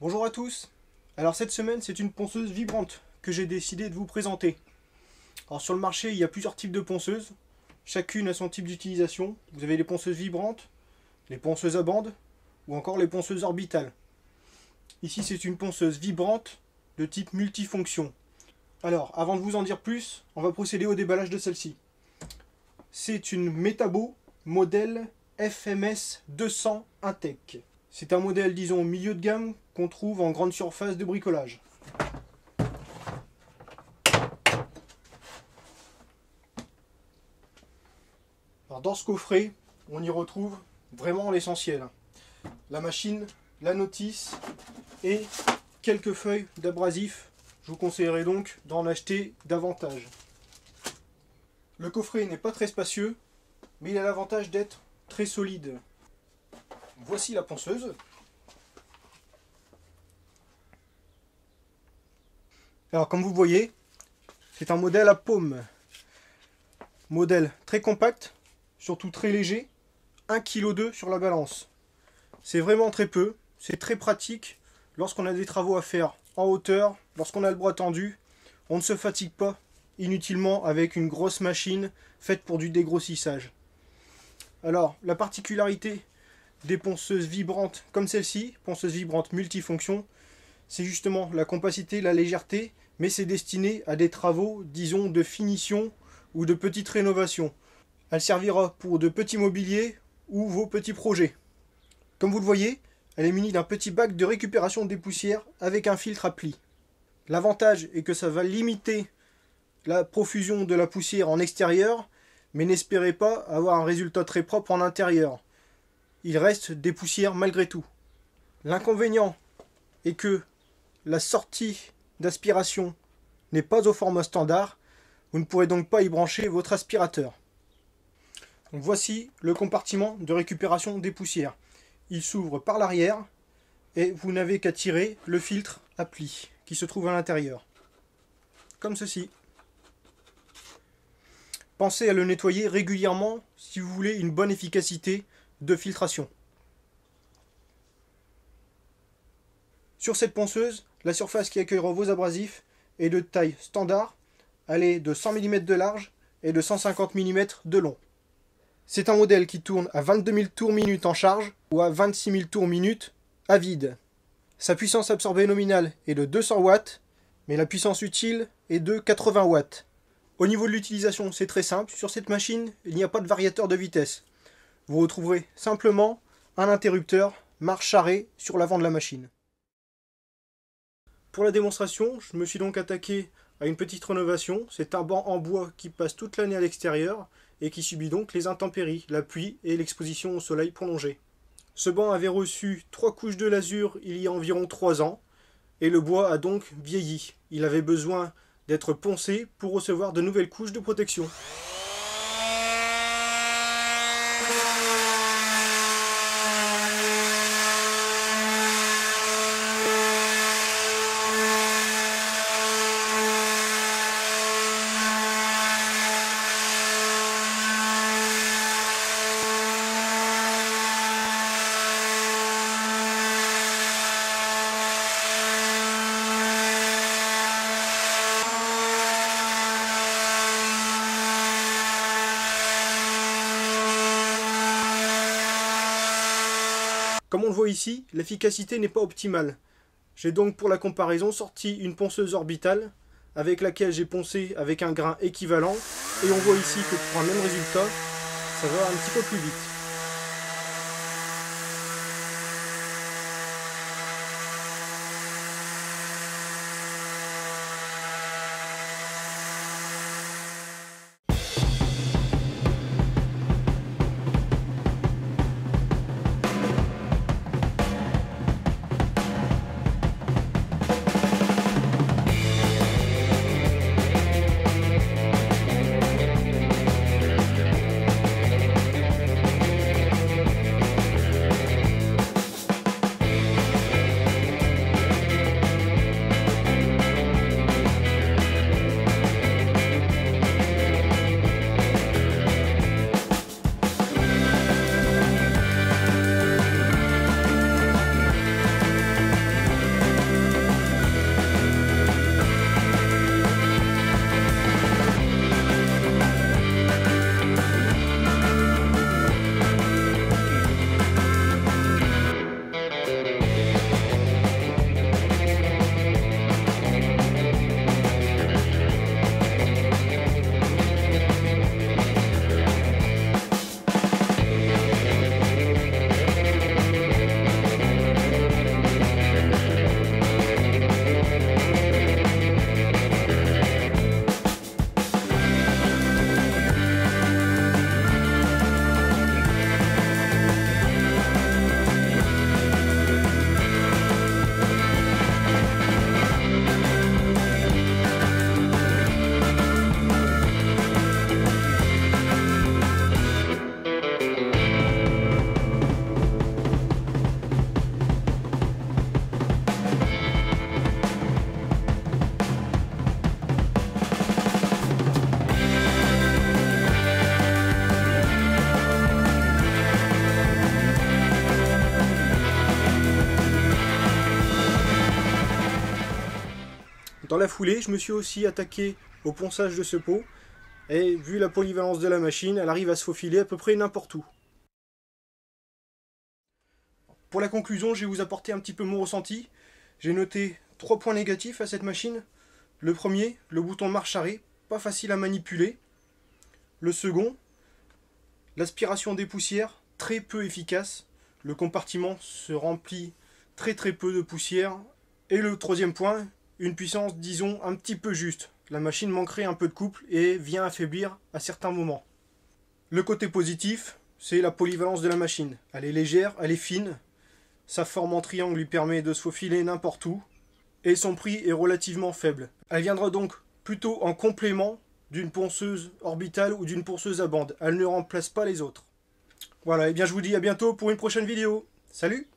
Bonjour à tous Alors cette semaine c'est une ponceuse vibrante que j'ai décidé de vous présenter. Alors sur le marché il y a plusieurs types de ponceuses, chacune a son type d'utilisation. Vous avez les ponceuses vibrantes, les ponceuses à bande ou encore les ponceuses orbitales. Ici c'est une ponceuse vibrante de type multifonction. Alors avant de vous en dire plus, on va procéder au déballage de celle-ci. C'est une Metabo modèle FMS 200 Intec. C'est un modèle, disons, milieu de gamme qu'on trouve en grande surface de bricolage. Dans ce coffret, on y retrouve vraiment l'essentiel. La machine, la notice et quelques feuilles d'abrasif. Je vous conseillerais donc d'en acheter davantage. Le coffret n'est pas très spacieux, mais il a l'avantage d'être très solide. Voici la ponceuse. Alors comme vous voyez, c'est un modèle à paume. Modèle très compact, surtout très léger, 1,2 kg sur la balance. C'est vraiment très peu, c'est très pratique lorsqu'on a des travaux à faire en hauteur, lorsqu'on a le bras tendu, on ne se fatigue pas inutilement avec une grosse machine faite pour du dégrossissage. Alors, la particularité des ponceuses vibrantes comme celle-ci, ponceuse vibrante multifonction, c'est justement la compacité, la légèreté, mais c'est destiné à des travaux, disons, de finition ou de petites rénovations. Elle servira pour de petits mobiliers ou vos petits projets. Comme vous le voyez, elle est munie d'un petit bac de récupération des poussières avec un filtre à pli. L'avantage est que ça va limiter la profusion de la poussière en extérieur, mais n'espérez pas avoir un résultat très propre en intérieur il reste des poussières malgré tout. L'inconvénient est que la sortie d'aspiration n'est pas au format standard, vous ne pourrez donc pas y brancher votre aspirateur. voici le compartiment de récupération des poussières. Il s'ouvre par l'arrière et vous n'avez qu'à tirer le filtre à pli qui se trouve à l'intérieur. Comme ceci. Pensez à le nettoyer régulièrement si vous voulez une bonne efficacité de filtration. Sur cette ponceuse, la surface qui accueillera vos abrasifs est de taille standard, elle est de 100 mm de large et de 150 mm de long. C'est un modèle qui tourne à 22 000 tours minute en charge ou à 26 000 tours minute à vide. Sa puissance absorbée nominale est de 200 watts, mais la puissance utile est de 80 watts. Au niveau de l'utilisation, c'est très simple. Sur cette machine, il n'y a pas de variateur de vitesse vous retrouverez simplement un interrupteur marche arrêt sur l'avant de la machine. Pour la démonstration, je me suis donc attaqué à une petite rénovation. C'est un banc en bois qui passe toute l'année à l'extérieur et qui subit donc les intempéries, la pluie et l'exposition au soleil prolongée. Ce banc avait reçu trois couches de lasure il y a environ trois ans et le bois a donc vieilli. Il avait besoin d'être poncé pour recevoir de nouvelles couches de protection. Thank you. Comme on le voit ici, l'efficacité n'est pas optimale. J'ai donc pour la comparaison sorti une ponceuse orbitale avec laquelle j'ai poncé avec un grain équivalent et on voit ici que pour un même résultat, ça va un petit peu plus vite. Foulée, je me suis aussi attaqué au ponçage de ce pot, et vu la polyvalence de la machine, elle arrive à se faufiler à peu près n'importe où. Pour la conclusion, je vais vous apporter un petit peu mon ressenti. J'ai noté trois points négatifs à cette machine. Le premier, le bouton marche arrêt, pas facile à manipuler. Le second, l'aspiration des poussières, très peu efficace. Le compartiment se remplit très très peu de poussière. Et le troisième point, une puissance, disons, un petit peu juste. La machine manquerait un peu de couple et vient affaiblir à certains moments. Le côté positif, c'est la polyvalence de la machine. Elle est légère, elle est fine. Sa forme en triangle lui permet de se faufiler n'importe où. Et son prix est relativement faible. Elle viendra donc plutôt en complément d'une ponceuse orbitale ou d'une ponceuse à bande. Elle ne remplace pas les autres. Voilà, et bien je vous dis à bientôt pour une prochaine vidéo. Salut